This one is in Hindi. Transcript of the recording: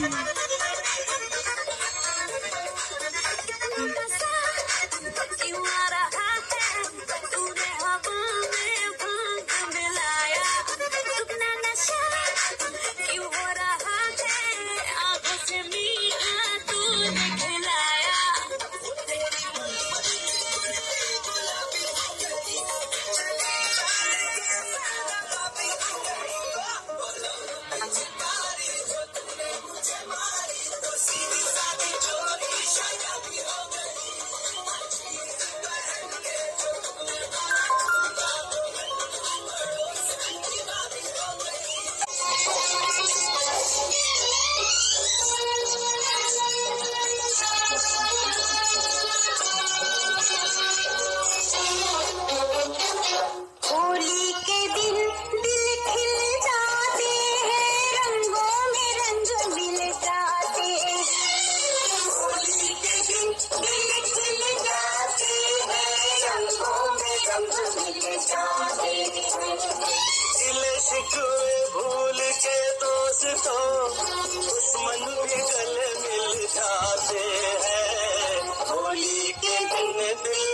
Bye. गिले शिकवे भूल के दोस्तों दुश्मन भी गले मिल जाते हैं। होली के दिन दिल